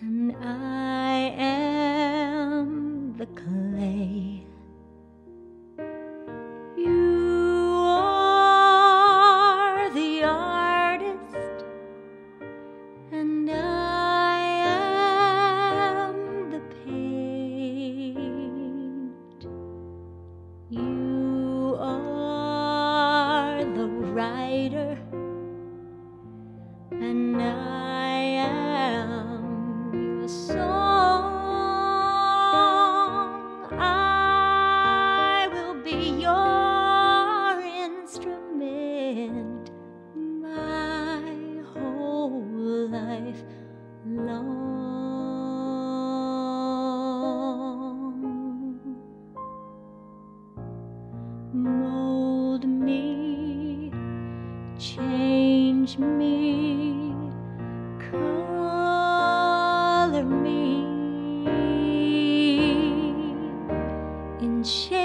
and I am the clay. You are the artist, and I. Change me, color me in shade.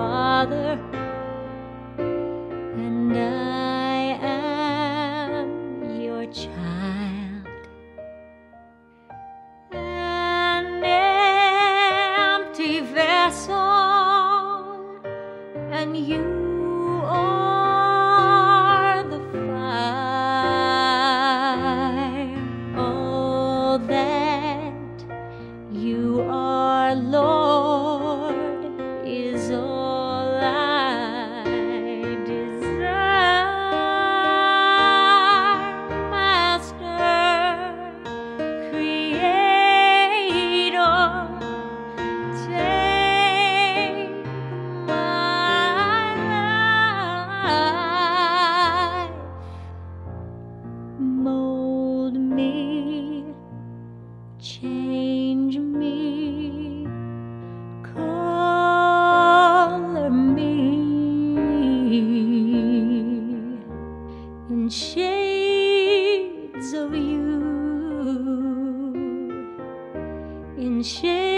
Father, and I am your child. An empty vessel, and you. 心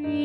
free.